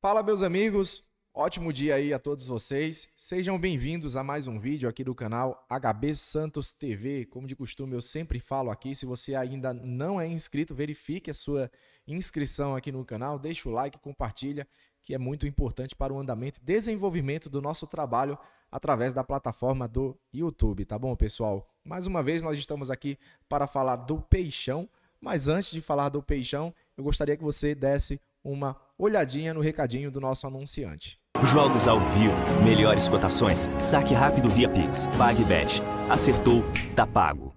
Fala, meus amigos. Ótimo dia aí a todos vocês. Sejam bem-vindos a mais um vídeo aqui do canal HB Santos TV. Como de costume, eu sempre falo aqui, se você ainda não é inscrito, verifique a sua inscrição aqui no canal, deixa o like, compartilha, que é muito importante para o andamento e desenvolvimento do nosso trabalho através da plataforma do YouTube, tá bom, pessoal? Mais uma vez nós estamos aqui para falar do Peixão, mas antes de falar do Peixão, eu gostaria que você desse uma olhadinha no recadinho do nosso anunciante. Jogos ao vivo, melhores cotações, saque rápido via Pix, PagBet. Acertou, tá pago.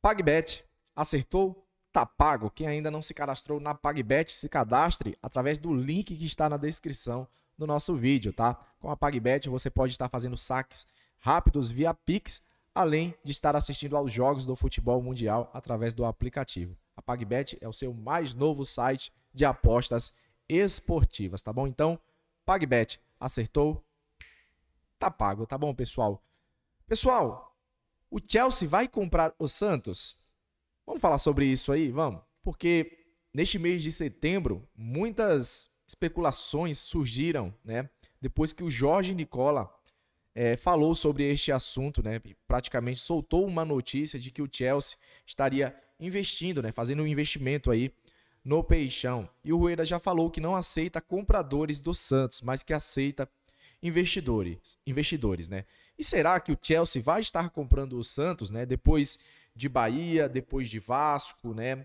PagBet, acertou, tá pago. Quem ainda não se cadastrou na PagBet, se cadastre através do link que está na descrição do nosso vídeo, tá? Com a PagBet você pode estar fazendo saques rápidos via Pix, além de estar assistindo aos jogos do futebol mundial através do aplicativo. A PagBet é o seu mais novo site de apostas esportivas, tá bom? Então, PagBet, acertou? Tá pago, tá bom, pessoal? Pessoal, o Chelsea vai comprar o Santos? Vamos falar sobre isso aí, vamos? Porque neste mês de setembro, muitas especulações surgiram, né? Depois que o Jorge Nicola é, falou sobre este assunto, né? Praticamente soltou uma notícia de que o Chelsea estaria investindo, né? Fazendo um investimento aí no Peixão. E o Rueda já falou que não aceita compradores do Santos, mas que aceita investidores, investidores, né? E será que o Chelsea vai estar comprando o Santos, né? Depois de Bahia, depois de Vasco, né?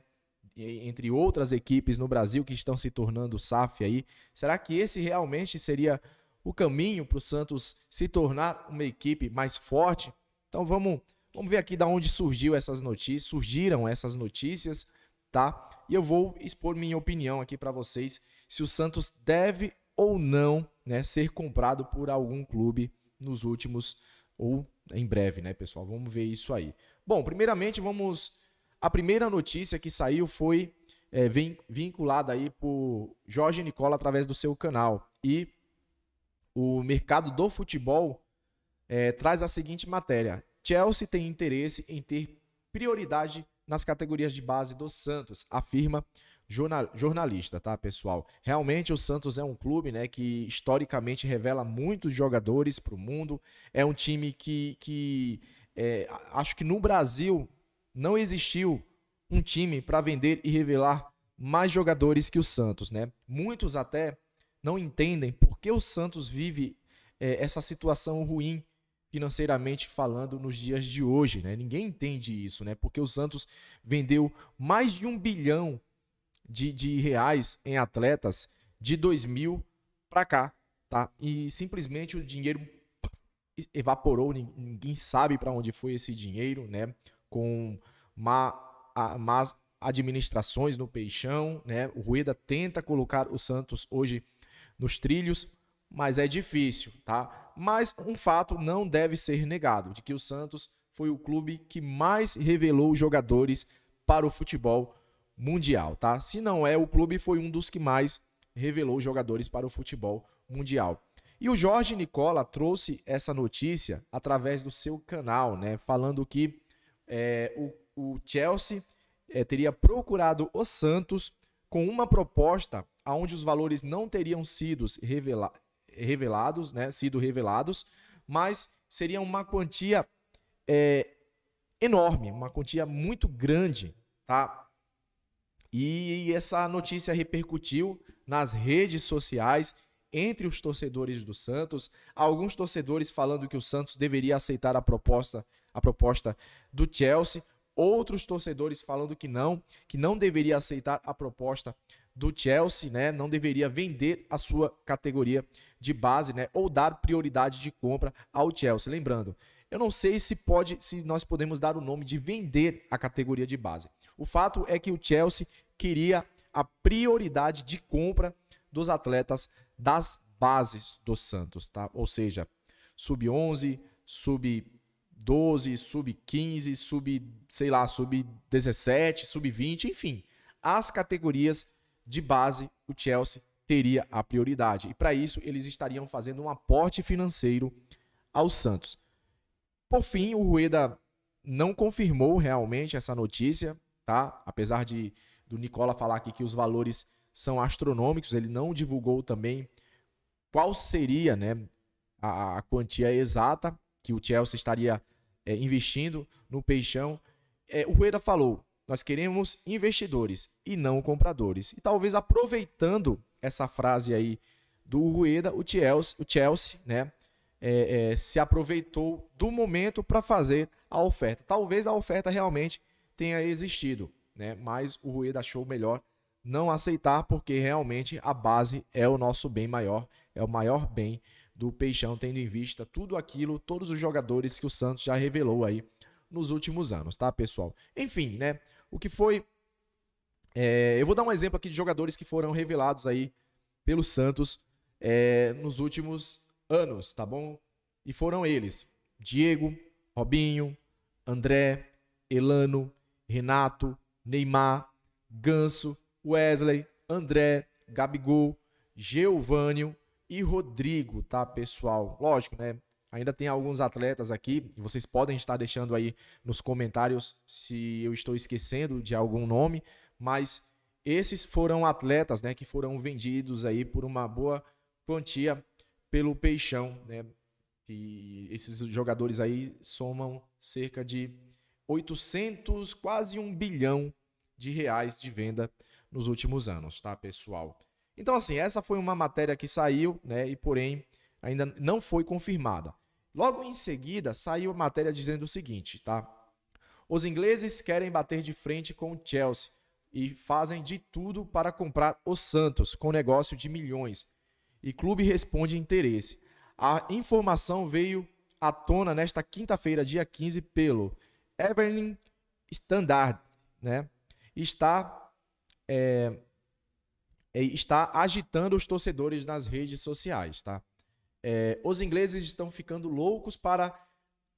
Entre outras equipes no Brasil que estão se tornando SAF aí. Será que esse realmente seria o caminho para o Santos se tornar uma equipe mais forte. Então vamos, vamos ver aqui da onde surgiu essas notícias, surgiram essas notícias, tá? E eu vou expor minha opinião aqui para vocês se o Santos deve ou não, né, ser comprado por algum clube nos últimos ou em breve, né, pessoal? Vamos ver isso aí. Bom, primeiramente vamos a primeira notícia que saiu foi é, vinculada aí por Jorge Nicola através do seu canal e o mercado do futebol é, traz a seguinte matéria: Chelsea tem interesse em ter prioridade nas categorias de base do Santos, afirma jornal, jornalista, tá, pessoal? Realmente o Santos é um clube, né, que historicamente revela muitos jogadores para o mundo. É um time que, que é, acho que no Brasil não existiu um time para vender e revelar mais jogadores que o Santos, né? Muitos até não entendem por que o Santos vive é, essa situação ruim financeiramente falando nos dias de hoje, né? Ninguém entende isso, né? Porque o Santos vendeu mais de um bilhão de, de reais em atletas de 2000 para cá, tá? E simplesmente o dinheiro evaporou, ninguém sabe para onde foi esse dinheiro, né? Com má, más administrações no peixão, né? O Rueda tenta colocar o Santos hoje nos trilhos, mas é difícil, tá? Mas um fato não deve ser negado, de que o Santos foi o clube que mais revelou jogadores para o futebol mundial, tá? Se não é o clube, foi um dos que mais revelou jogadores para o futebol mundial. E o Jorge Nicola trouxe essa notícia através do seu canal, né? Falando que é, o, o, Chelsea é, teria procurado o Santos com uma proposta onde os valores não teriam sido revela revelados, né, sido revelados, mas seria uma quantia é, enorme, uma quantia muito grande, tá? E essa notícia repercutiu nas redes sociais entre os torcedores do Santos, alguns torcedores falando que o Santos deveria aceitar a proposta, a proposta do Chelsea, outros torcedores falando que não, que não deveria aceitar a proposta do Chelsea, né, não deveria vender a sua categoria de base, né, ou dar prioridade de compra ao Chelsea. Lembrando, eu não sei se pode, se nós podemos dar o nome de vender a categoria de base. O fato é que o Chelsea queria a prioridade de compra dos atletas das bases do Santos, tá? Ou seja, sub 11, sub 12, sub 15, sub, sei lá, sub 17, sub 20, enfim, as categorias de base, o Chelsea teria a prioridade. E para isso, eles estariam fazendo um aporte financeiro ao Santos. Por fim, o Rueda não confirmou realmente essa notícia, tá? Apesar de do Nicola falar aqui que os valores são astronômicos, ele não divulgou também qual seria né, a, a quantia exata que o Chelsea estaria é, investindo no Peixão. É, o Rueda falou: nós queremos investidores e não compradores. E talvez aproveitando essa frase aí do Rueda, o Chelsea, o Chelsea né, é, é, se aproveitou do momento para fazer a oferta. Talvez a oferta realmente tenha existido, né, mas o Rueda achou melhor não aceitar porque realmente a base é o nosso bem maior, é o maior bem do Peixão, tendo em vista tudo aquilo, todos os jogadores que o Santos já revelou aí nos últimos anos, tá, pessoal? Enfim, né? O que foi. É, eu vou dar um exemplo aqui de jogadores que foram revelados aí pelo Santos é, nos últimos anos, tá bom? E foram eles: Diego, Robinho, André, Elano, Renato, Neymar, Ganso, Wesley, André, Gabigol, Geovânio e Rodrigo, tá, pessoal? Lógico, né? Ainda tem alguns atletas aqui, vocês podem estar deixando aí nos comentários se eu estou esquecendo de algum nome, mas esses foram atletas, né, que foram vendidos aí por uma boa quantia pelo Peixão, né? E esses jogadores aí somam cerca de 800, quase um bilhão de reais de venda nos últimos anos, tá, pessoal? Então, assim, essa foi uma matéria que saiu, né, e porém ainda não foi confirmada. Logo em seguida, saiu a matéria dizendo o seguinte, tá? Os ingleses querem bater de frente com o Chelsea e fazem de tudo para comprar o Santos com negócio de milhões. E clube responde interesse. A informação veio à tona nesta quinta-feira, dia 15, pelo Evening Standard, né? Está é, está agitando os torcedores nas redes sociais, tá? É, os ingleses estão ficando loucos para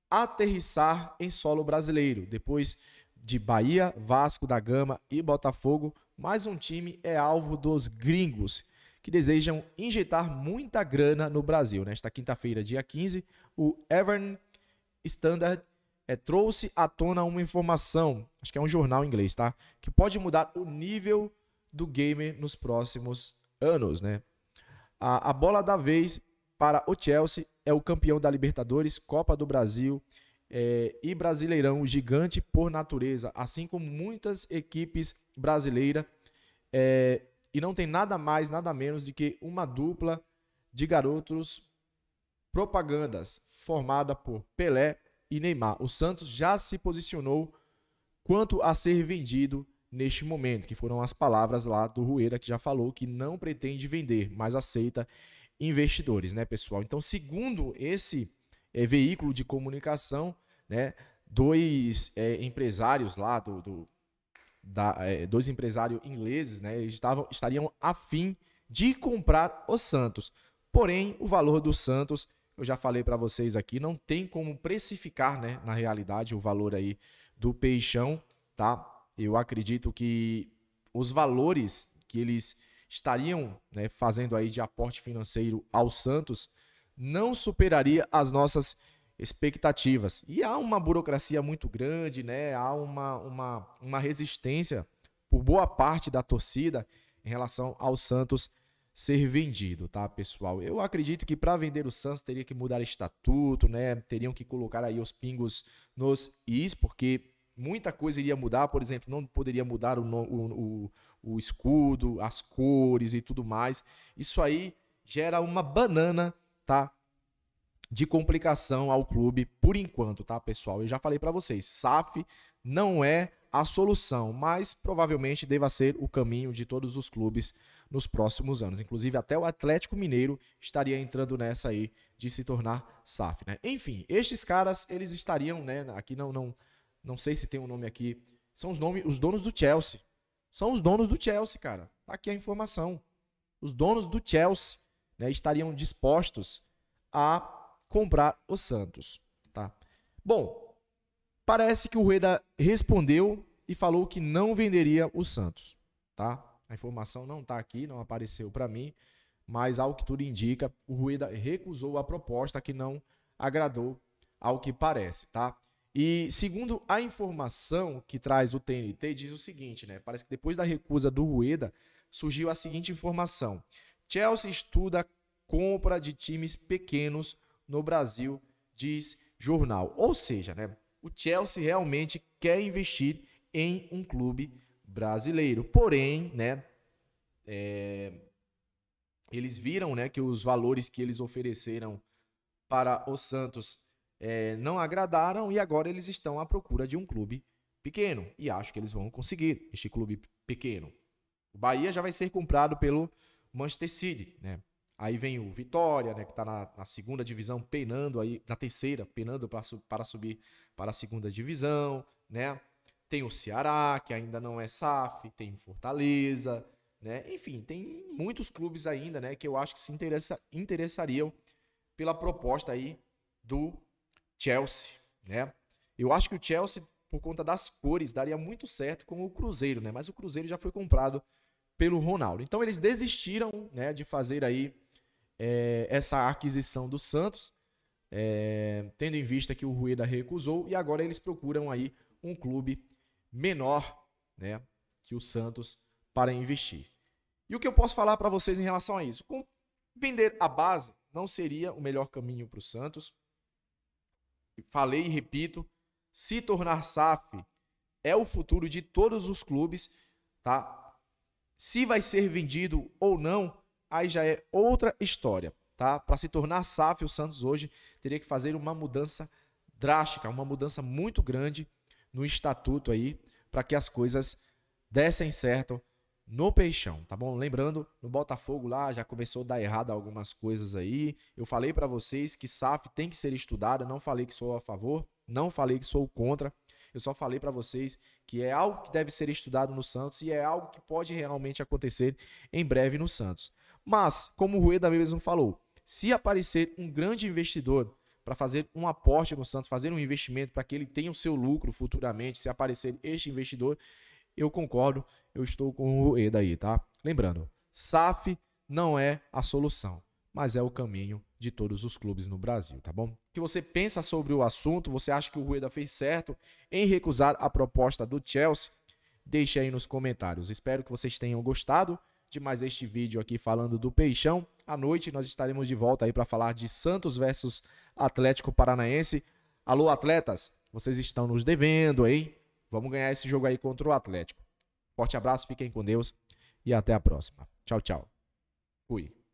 aterrissar em solo brasileiro. Depois de Bahia, Vasco da Gama e Botafogo, mais um time é alvo dos gringos que desejam injetar muita grana no Brasil. Nesta quinta-feira, dia 15, o Everton Standard é, trouxe à tona uma informação, acho que é um jornal inglês, tá? Que pode mudar o nível do gamer nos próximos anos, né? A, a bola da vez para o Chelsea é o campeão da Libertadores, Copa do Brasil é, e Brasileirão gigante por natureza, assim como muitas equipes brasileiras. É, e não tem nada mais, nada menos do que uma dupla de garotos propagandas formada por Pelé e Neymar. O Santos já se posicionou quanto a ser vendido neste momento, que foram as palavras lá do Rueira que já falou que não pretende vender, mas aceita investidores, né, pessoal? Então, segundo esse é, veículo de comunicação, né, dois é, empresários lá do, do da, é, dois empresários ingleses, né, estavam estariam afim de comprar o Santos. Porém, o valor do Santos, eu já falei para vocês aqui, não tem como precificar, né, na realidade, o valor aí do Peixão, tá? Eu acredito que os valores que eles estariam né, fazendo aí de aporte financeiro ao Santos não superaria as nossas expectativas. E há uma burocracia muito grande, né? há uma, uma, uma resistência por boa parte da torcida em relação ao Santos ser vendido, tá, pessoal? Eu acredito que para vender o Santos teria que mudar estatuto, né? Teriam que colocar aí os pingos nos is, porque muita coisa iria mudar, por exemplo, não poderia mudar o, o, o escudo, as cores e tudo mais. Isso aí gera uma banana, tá? De complicação ao clube por enquanto, tá, pessoal? Eu já falei para vocês, SAF não é a solução, mas provavelmente deva ser o caminho de todos os clubes nos próximos anos. Inclusive até o Atlético Mineiro estaria entrando nessa aí de se tornar SAF, né? Enfim, estes caras, eles estariam, né, aqui não não não sei se tem um nome aqui, são os os donos do Chelsea, são os donos do Chelsea, cara. Tá aqui a informação. Os donos do Chelsea né, estariam dispostos a comprar o Santos. Tá? Bom, parece que o Rueda respondeu e falou que não venderia o Santos. Tá? A informação não está aqui, não apareceu para mim, mas ao que tudo indica, o Rueda recusou a proposta que não agradou ao que parece, tá? E segundo a informação que traz o TNT, diz o seguinte, né? Parece que depois da recusa do Rueda, surgiu a seguinte informação: Chelsea estuda compra de times pequenos no Brasil, diz jornal. Ou seja, né? O Chelsea realmente quer investir em um clube brasileiro. Porém, né? É, eles viram, né, que os valores que eles ofereceram para o Santos é, não agradaram e agora eles estão à procura de um clube pequeno. E acho que eles vão conseguir este clube pequeno. O Bahia já vai ser comprado pelo Manchester City, né? Aí vem o Vitória, né, que está na, na, segunda divisão, penando aí, na terceira, penando pra, para subir para a segunda divisão, né? Tem o Ceará, que ainda não é SAF, tem Fortaleza, né? Enfim, tem muitos clubes ainda, né, que eu acho que se interessa, interessariam pela proposta aí do Chelsea, né? Eu acho que o Chelsea, por conta das cores, daria muito certo com o Cruzeiro, né? Mas o Cruzeiro já foi comprado pelo Ronaldo. Então eles desistiram, né, de fazer aí é, essa aquisição do Santos, é, tendo em vista que o Rueda recusou e agora eles procuram aí um clube menor, né, que o Santos para investir. E o que eu posso falar para vocês em relação a isso? Com vender a base não seria o melhor caminho para o Santos falei e repito, se tornar SAF é o futuro de todos os clubes, tá? Se vai ser vendido ou não, aí já é outra história, tá? Para se tornar SAF, o Santos hoje teria que fazer uma mudança drástica, uma mudança muito grande no estatuto aí, para que as coisas dessem certo no Peixão, tá bom? Lembrando, no Botafogo lá já começou a dar errado algumas coisas aí. Eu falei para vocês que SAF tem que ser estudada, não falei que sou a favor, não falei que sou contra. Eu só falei para vocês que é algo que deve ser estudado no Santos e é algo que pode realmente acontecer em breve no Santos. Mas, como o Rueda mesmo falou, se aparecer um grande investidor para fazer um aporte no Santos, fazer um investimento para que ele tenha o seu lucro futuramente, se aparecer este investidor, eu concordo, eu estou com o Rueda aí, tá? Lembrando, SAF não é a solução, mas é o caminho de todos os clubes no Brasil, tá bom? O que você pensa sobre o assunto? Você acha que o Rueda fez certo em recusar a proposta do Chelsea? Deixe aí nos comentários. Espero que vocês tenham gostado de mais este vídeo aqui falando do Peixão. À noite nós estaremos de volta aí para falar de Santos versus Atlético Paranaense. Alô, atletas, vocês estão nos devendo, hein? Vamos ganhar esse jogo aí contra o Atlético. Forte abraço, fiquem com Deus e até a próxima. Tchau, tchau. Fui.